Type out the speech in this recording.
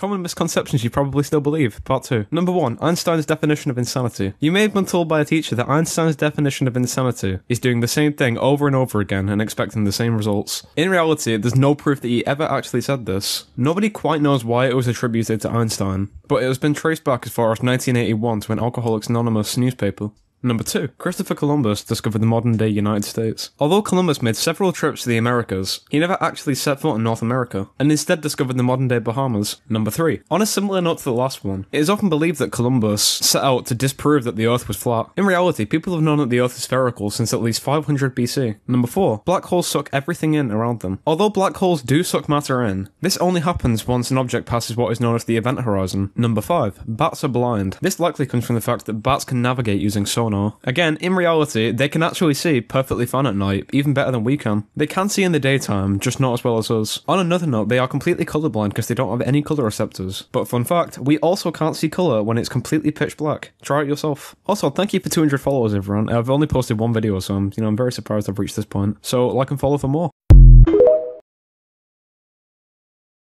Common misconceptions you probably still believe. Part 2. Number 1. Einstein's definition of insanity. You may have been told by a teacher that Einstein's definition of insanity is doing the same thing over and over again and expecting the same results. In reality, there's no proof that he ever actually said this. Nobody quite knows why it was attributed to Einstein, but it has been traced back as far as 1981 to an Alcoholics Anonymous newspaper. Number 2. Christopher Columbus discovered the modern day United States. Although Columbus made several trips to the Americas, he never actually set foot in North America, and instead discovered the modern day Bahamas. Number 3. On a similar note to the last one, it is often believed that Columbus set out to disprove that the Earth was flat. In reality, people have known that the Earth is spherical since at least 500 BC. Number 4. Black holes suck everything in around them. Although black holes do suck matter in, this only happens once an object passes what is known as the event horizon. Number 5. Bats are blind. This likely comes from the fact that bats can navigate using sonar. Again, in reality, they can actually see perfectly fine at night, even better than we can. They can see in the daytime, just not as well as us. On another note, they are completely colorblind because they don't have any color receptors. But fun fact, we also can't see color when it's completely pitch black. Try it yourself. Also, thank you for 200 followers, everyone. I've only posted one video, so I'm, you know, I'm very surprised I've reached this point. So, like and follow for more.